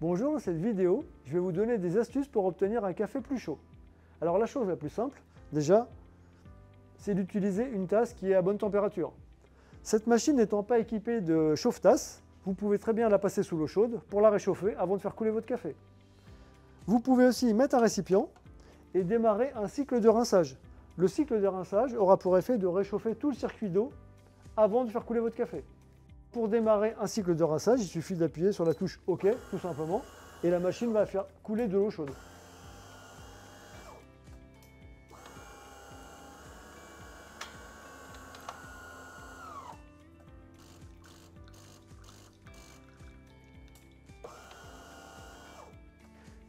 Bonjour, dans cette vidéo, je vais vous donner des astuces pour obtenir un café plus chaud. Alors la chose la plus simple, déjà, c'est d'utiliser une tasse qui est à bonne température. Cette machine n'étant pas équipée de chauffe-tasse, vous pouvez très bien la passer sous l'eau chaude pour la réchauffer avant de faire couler votre café. Vous pouvez aussi mettre un récipient et démarrer un cycle de rinçage. Le cycle de rinçage aura pour effet de réchauffer tout le circuit d'eau avant de faire couler votre café. Pour démarrer un cycle de rinçage, il suffit d'appuyer sur la touche OK, tout simplement, et la machine va faire couler de l'eau chaude.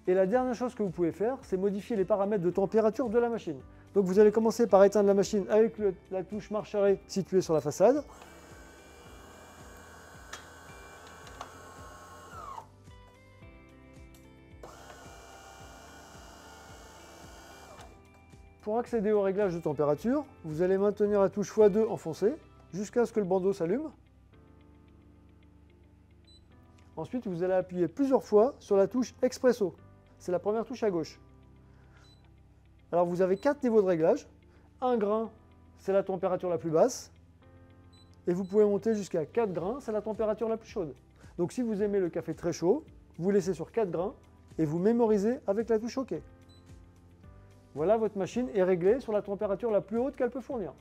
Et la dernière chose que vous pouvez faire, c'est modifier les paramètres de température de la machine. Donc vous allez commencer par éteindre la machine avec la touche marche arrêt située sur la façade. Pour accéder au réglage de température, vous allez maintenir la touche x2 enfoncée jusqu'à ce que le bandeau s'allume. Ensuite, vous allez appuyer plusieurs fois sur la touche Expresso. C'est la première touche à gauche. Alors vous avez quatre niveaux de réglage. Un grain, c'est la température la plus basse. Et vous pouvez monter jusqu'à 4 grains, c'est la température la plus chaude. Donc si vous aimez le café très chaud, vous laissez sur 4 grains et vous mémorisez avec la touche OK. Voilà, votre machine est réglée sur la température la plus haute qu'elle peut fournir.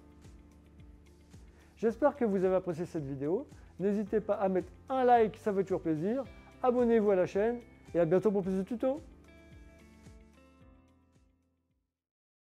J'espère que vous avez apprécié cette vidéo. N'hésitez pas à mettre un like, ça fait toujours plaisir. Abonnez-vous à la chaîne et à bientôt pour plus de tutos.